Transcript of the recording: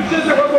Zwycięzca